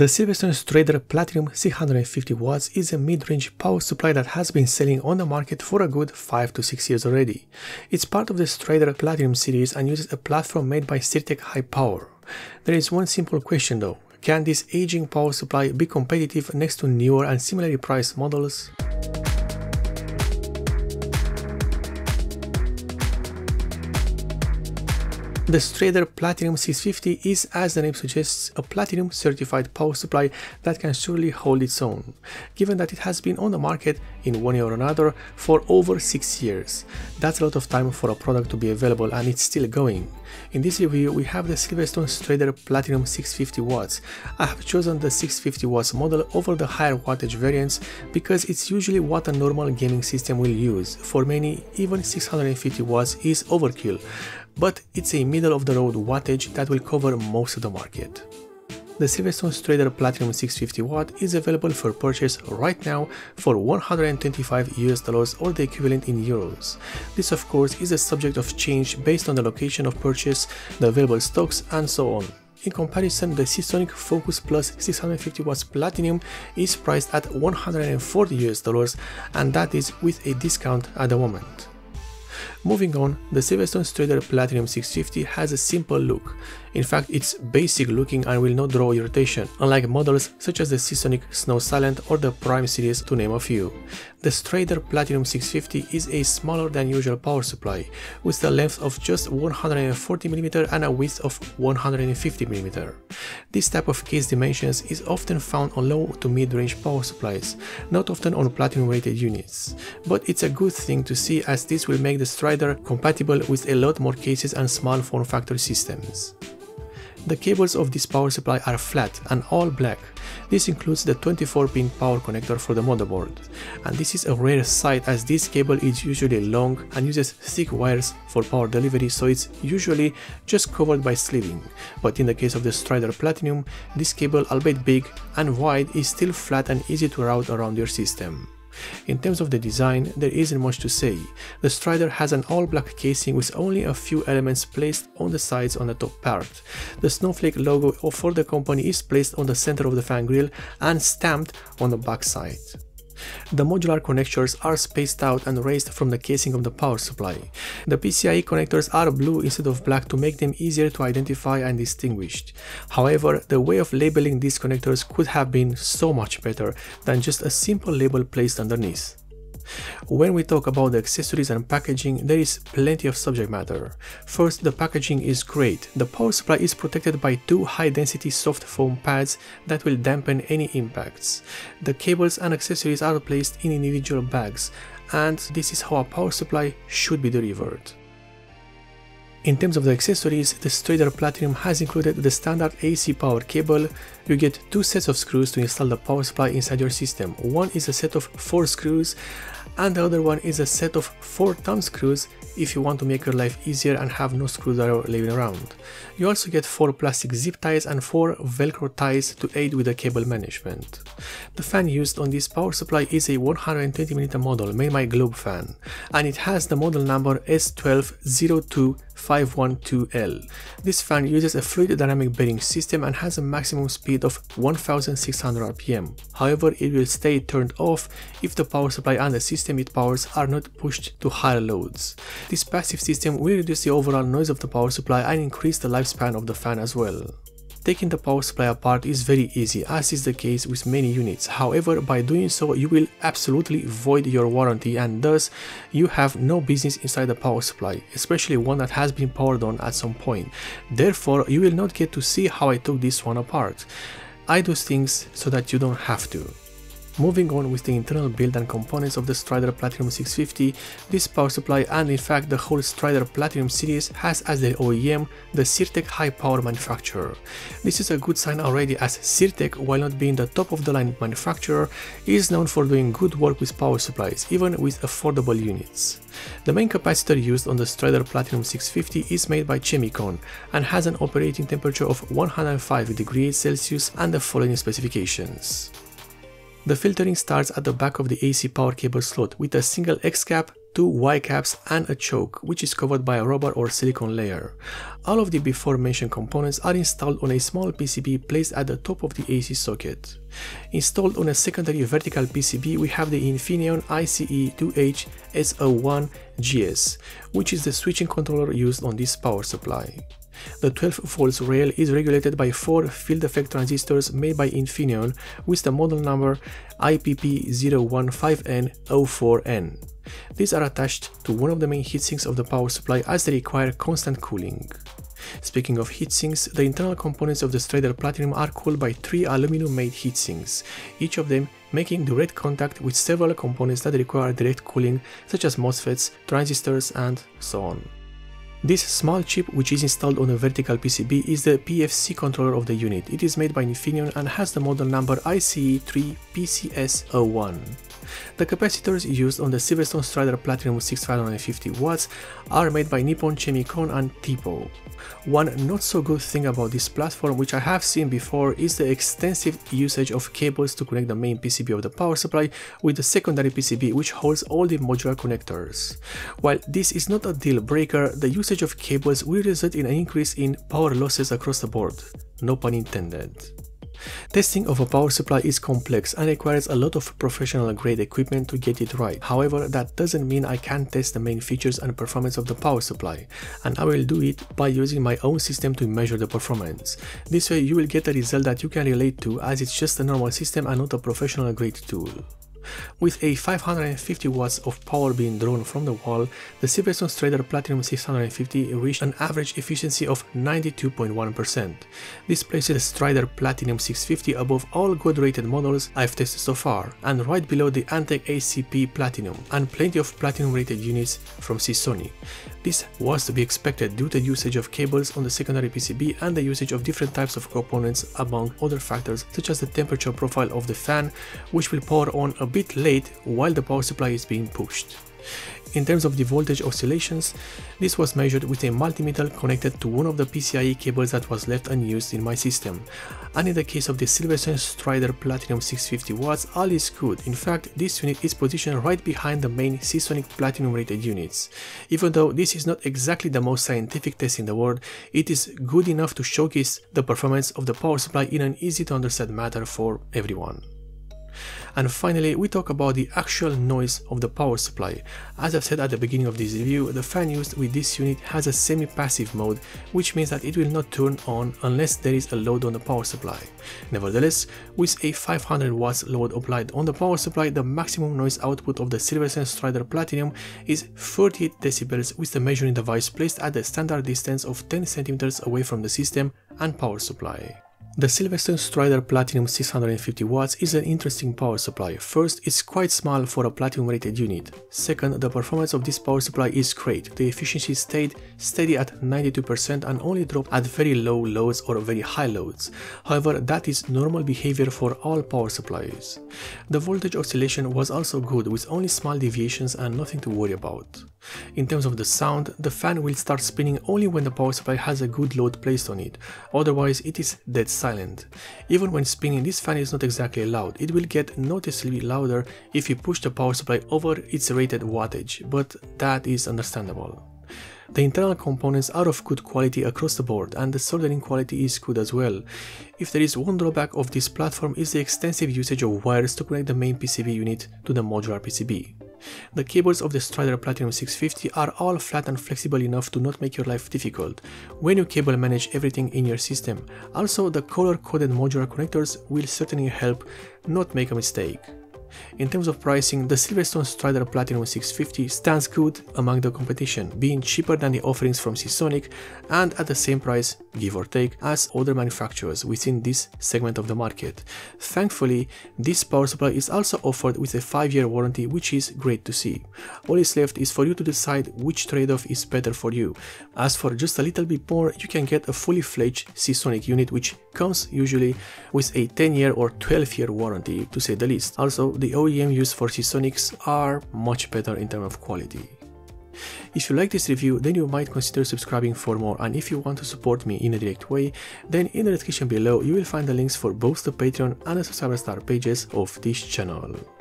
The Silverstone Strider Platinum 650 watts is a mid-range power supply that has been selling on the market for a good 5 to 6 years already. It's part of the Strider Platinum series and uses a platform made by Sirtec High Power. There is one simple question though, can this aging power supply be competitive next to newer and similarly priced models? The Strider Platinum 650 is, as the name suggests, a platinum certified power supply that can surely hold its own, given that it has been on the market in one year or another for over 6 years. That's a lot of time for a product to be available and it's still going. In this review we have the Silverstone Strider Platinum 650 watts. I have chosen the 650 watts model over the higher wattage variants because it's usually what a normal gaming system will use. For many, even 650 watts is overkill, but it's a middle of the road wattage that will cover most of the market. The Silverstone Strider Platinum 650 watt is available for purchase right now for 125 US dollars or the equivalent in euros. This of course is a subject of change based on the location of purchase, the available stocks and so on. In comparison, the Seasonic Focus Plus 650 watts Platinum is priced at 140 US dollars and that is with a discount at the moment. Moving on, the Silverstone Strider Platinum 650 has a simple look. In fact, it's basic looking and will not draw your attention, unlike models such as the Seasonic Snow Silent or the Prime series to name a few. The Strider Platinum 650 is a smaller than usual power supply, with a length of just 140mm and a width of 150mm. This type of case dimensions is often found on low to mid-range power supplies, not often on platinum rated units. But it's a good thing to see as this will make the Strider compatible with a lot more cases and small form factor systems. The cables of this power supply are flat and all black. This includes the 24-pin power connector for the motherboard. And this is a rare sight as this cable is usually long and uses thick wires for power delivery so it's usually just covered by sleeving. But in the case of the Strider Platinum, this cable albeit big and wide is still flat and easy to route around your system. In terms of the design, there isn't much to say. The Strider has an all-black casing with only a few elements placed on the sides on the top part. The snowflake logo for the company is placed on the center of the fan grille and stamped on the back side. The modular connectors are spaced out and raised from the casing of the power supply. The PCIe connectors are blue instead of black to make them easier to identify and distinguish. However, the way of labeling these connectors could have been so much better than just a simple label placed underneath. When we talk about the accessories and packaging, there is plenty of subject matter. First, the packaging is great. The power supply is protected by two high-density soft foam pads that will dampen any impacts. The cables and accessories are placed in individual bags, and this is how a power supply should be delivered. In terms of the accessories, the Strider Platinum has included the standard AC power cable. You get two sets of screws to install the power supply inside your system. One is a set of 4 screws and the other one is a set of 4 thumb screws if you want to make your life easier and have no screwdriver laying around. You also get 4 plastic zip ties and 4 velcro ties to aid with the cable management. The fan used on this power supply is a 120mm model made by Globe Fan and it has the model number S12025112L. This fan uses a fluid dynamic bearing system and has a maximum speed of 1600 rpm. However, it will stay turned off if the power supply and the system it powers are not pushed to higher loads. This passive system will reduce the overall noise of the power supply and increase the lifespan of the fan as well. Taking the power supply apart is very easy as is the case with many units, however by doing so you will absolutely void your warranty and thus you have no business inside the power supply, especially one that has been powered on at some point. Therefore you will not get to see how I took this one apart. I do things so that you don't have to. Moving on with the internal build and components of the Strider Platinum 650, this power supply and in fact the whole Strider Platinum series has as their OEM the Sirtec high power manufacturer. This is a good sign already as Sirtec, while not being the top of the line manufacturer, is known for doing good work with power supplies, even with affordable units. The main capacitor used on the Strider Platinum 650 is made by Chemicon and has an operating temperature of 105 degrees Celsius and the following specifications. The filtering starts at the back of the AC power cable slot with a single X-cap two Y-caps and a choke, which is covered by a rubber or silicone layer. All of the before mentioned components are installed on a small PCB placed at the top of the AC socket. Installed on a secondary vertical PCB we have the Infineon ICE2H S01GS, which is the switching controller used on this power supply. The 12 volts rail is regulated by four field effect transistors made by Infineon with the model number IPP015N04N. These are attached to one of the main heatsinks of the power supply as they require constant cooling. Speaking of heatsinks, the internal components of the Strider Platinum are cooled by three aluminum-made heatsinks, each of them making direct contact with several components that require direct cooling such as MOSFETs, transistors and so on. This small chip which is installed on a vertical PCB is the PFC controller of the unit. It is made by Infineon and has the model number ICE3PCS01. The capacitors used on the Silverstone Strider Platinum 6550 watts are made by Nippon Chemicon and Teapo. One not so good thing about this platform which I have seen before is the extensive usage of cables to connect the main PCB of the power supply with the secondary PCB which holds all the modular connectors. While this is not a deal breaker, the usage of cables will result in an increase in power losses across the board. No pun intended. Testing of a power supply is complex and requires a lot of professional grade equipment to get it right. However, that doesn't mean I can't test the main features and performance of the power supply, and I will do it by using my own system to measure the performance. This way you will get a result that you can relate to as it's just a normal system and not a professional grade tool. With a 550 watts of power being drawn from the wall, the Silverstone Strider Platinum 650 reached an average efficiency of 92.1%. This places the Strider Platinum 650 above all good rated models I've tested so far, and right below the Antec HCP Platinum, and plenty of Platinum rated units from Seasonic. This was to be expected due to the usage of cables on the secondary PCB and the usage of different types of components among other factors such as the temperature profile of the fan, which will power on a bit late while the power supply is being pushed. In terms of the voltage oscillations, this was measured with a multimeter connected to one of the PCIe cables that was left unused in my system. And in the case of the Silverstone Strider Platinum 650 watts, all is good. In fact, this unit is positioned right behind the main Seasonic Platinum rated units. Even though this is not exactly the most scientific test in the world, it is good enough to showcase the performance of the power supply in an easy to understand manner for everyone. And finally, we talk about the actual noise of the power supply. As I've said at the beginning of this review, the fan used with this unit has a semi-passive mode, which means that it will not turn on unless there is a load on the power supply. Nevertheless, with a 500 watts load applied on the power supply, the maximum noise output of the Silverstone Strider Platinum is 38 decibels with the measuring device placed at the standard distance of 10 centimeters away from the system and power supply. The Silverstone Strider Platinum 650 watts is an interesting power supply. First, it's quite small for a platinum rated unit. Second, the performance of this power supply is great. The efficiency stayed steady at 92% and only dropped at very low loads or very high loads. However, that is normal behavior for all power supplies. The voltage oscillation was also good with only small deviations and nothing to worry about. In terms of the sound, the fan will start spinning only when the power supply has a good load placed on it, otherwise it is dead silent. Even when spinning this fan is not exactly loud, it will get noticeably louder if you push the power supply over its rated wattage, but that is understandable. The internal components are of good quality across the board and the soldering quality is good as well. If there is one drawback of this platform is the extensive usage of wires to connect the main PCB unit to the modular PCB. The cables of the Strider Platinum 650 are all flat and flexible enough to not make your life difficult when you cable manage everything in your system. Also, the color-coded modular connectors will certainly help not make a mistake. In terms of pricing, the Silverstone Strider Platinum 650 stands good among the competition, being cheaper than the offerings from Seasonic and at the same price, give or take, as other manufacturers within this segment of the market. Thankfully, this power supply is also offered with a 5-year warranty which is great to see. All is left is for you to decide which trade-off is better for you. As for just a little bit more, you can get a fully fledged Seasonic unit which comes usually with a 10 year or 12 year warranty to say the least. Also, the OEM used for Seasonics are much better in terms of quality. If you like this review, then you might consider subscribing for more and if you want to support me in a direct way, then in the description below you will find the links for both the Patreon and the SubscribeStar pages of this channel.